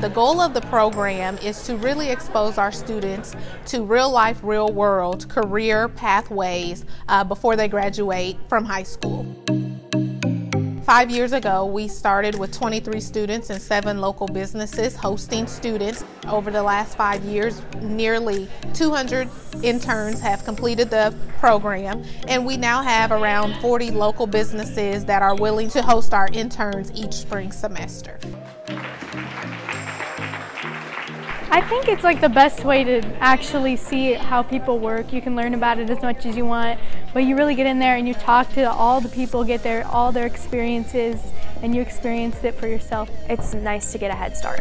The goal of the program is to really expose our students to real life, real world career pathways uh, before they graduate from high school. Five years ago, we started with 23 students and seven local businesses hosting students. Over the last five years, nearly 200 interns have completed the program, and we now have around 40 local businesses that are willing to host our interns each spring semester. I think it's like the best way to actually see how people work. You can learn about it as much as you want, but you really get in there and you talk to all the people, get their all their experiences, and you experience it for yourself. It's nice to get a head start.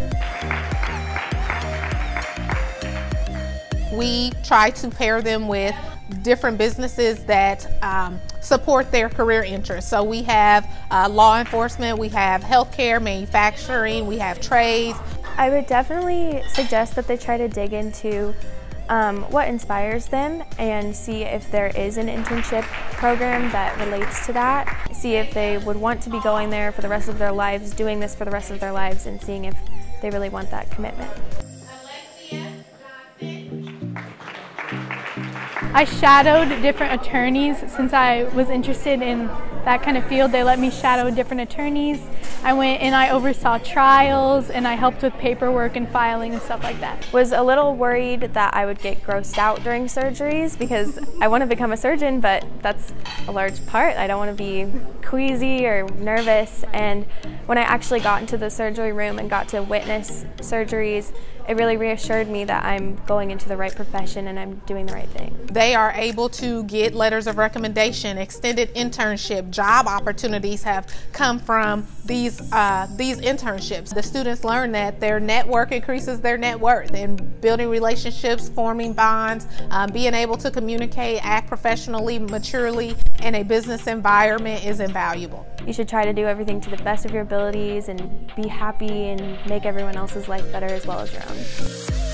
We try to pair them with different businesses that um, support their career interests. So we have uh, law enforcement, we have healthcare, manufacturing, we have trades, I would definitely suggest that they try to dig into um, what inspires them and see if there is an internship program that relates to that. See if they would want to be going there for the rest of their lives, doing this for the rest of their lives, and seeing if they really want that commitment. I shadowed different attorneys since I was interested in that kind of field. They let me shadow different attorneys. I went and I oversaw trials and I helped with paperwork and filing and stuff like that. Was a little worried that I would get grossed out during surgeries because I want to become a surgeon, but that's a large part. I don't want to be queasy or nervous. And when I actually got into the surgery room and got to witness surgeries, it really reassured me that I'm going into the right profession and I'm doing the right thing. They are able to get letters of recommendation, extended internship, job opportunities have come from these uh, these internships. The students learn that their network increases their net worth and building relationships, forming bonds, um, being able to communicate, act professionally, maturely in a business environment is invaluable. You should try to do everything to the best of your abilities and be happy and make everyone else's life better as well as your own.